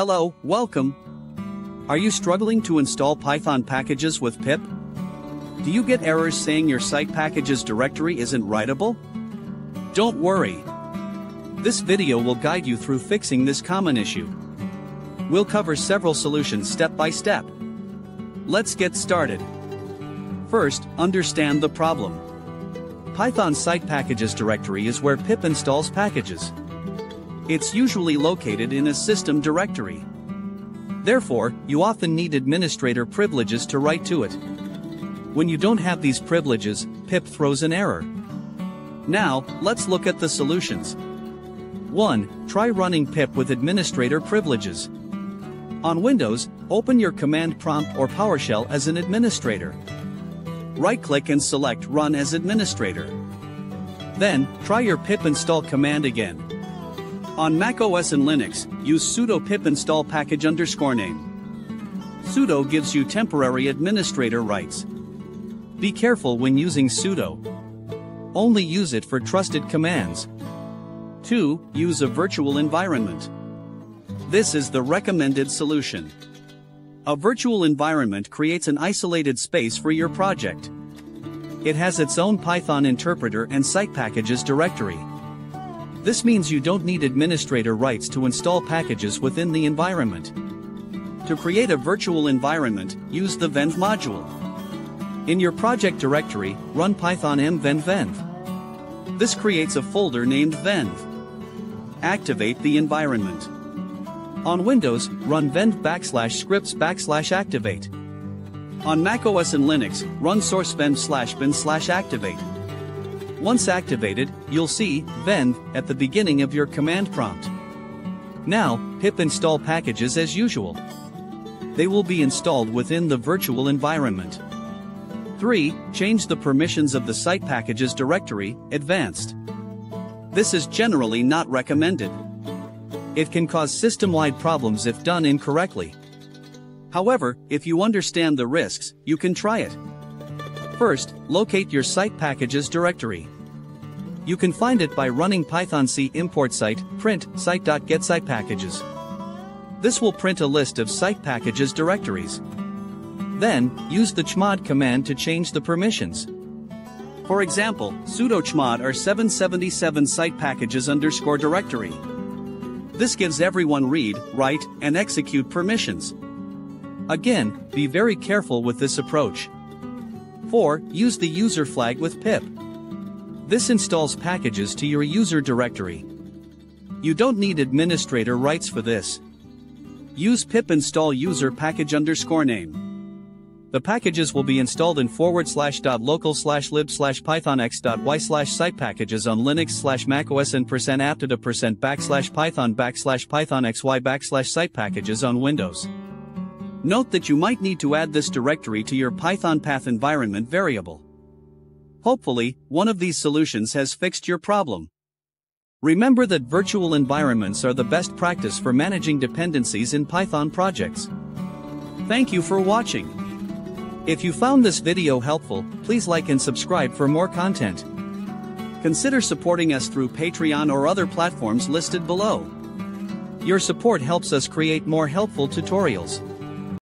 Hello, welcome. Are you struggling to install Python packages with pip? Do you get errors saying your site packages directory isn't writable? Don't worry. This video will guide you through fixing this common issue. We'll cover several solutions step by step. Let's get started. First, understand the problem. Python site packages directory is where pip installs packages. It's usually located in a system directory. Therefore, you often need administrator privileges to write to it. When you don't have these privileges, pip throws an error. Now, let's look at the solutions. 1. Try running pip with administrator privileges. On Windows, open your command prompt or PowerShell as an administrator. Right-click and select Run as administrator. Then, try your pip install command again. On macOS and Linux, use sudo pip install package underscore name. sudo gives you temporary administrator rights. Be careful when using sudo. Only use it for trusted commands. 2. Use a virtual environment. This is the recommended solution. A virtual environment creates an isolated space for your project. It has its own Python interpreter and site packages directory. This means you don't need administrator rights to install packages within the environment. To create a virtual environment, use the venv module. In your project directory, run python mvenv venv. This creates a folder named venv. Activate the environment. On Windows, run venv backslash scripts backslash activate. On macOS and Linux, run source venv slash bin slash activate. Once activated, you'll see venv at the beginning of your command prompt. Now, pip install packages as usual. They will be installed within the virtual environment. 3. Change the permissions of the site packages directory, advanced. This is generally not recommended. It can cause system-wide problems if done incorrectly. However, if you understand the risks, you can try it. First, locate your site packages directory. You can find it by running python c import site print site.getSitePackages. This will print a list of site packages directories. Then, use the chmod command to change the permissions. For example, sudo chmod r777 site packages underscore directory. This gives everyone read, write, and execute permissions. Again, be very careful with this approach. 4. Use the user flag with pip. This installs packages to your user directory. You don't need administrator rights for this. Use pip install user package underscore name. The packages will be installed in forward slash dot local slash lib slash python x dot y slash site packages on Linux slash macOS and percent APPDATA percent backslash python backslash python xy backslash site packages on Windows. Note that you might need to add this directory to your Python path environment variable. Hopefully, one of these solutions has fixed your problem. Remember that virtual environments are the best practice for managing dependencies in Python projects. Thank you for watching. If you found this video helpful, please like and subscribe for more content. Consider supporting us through Patreon or other platforms listed below. Your support helps us create more helpful tutorials.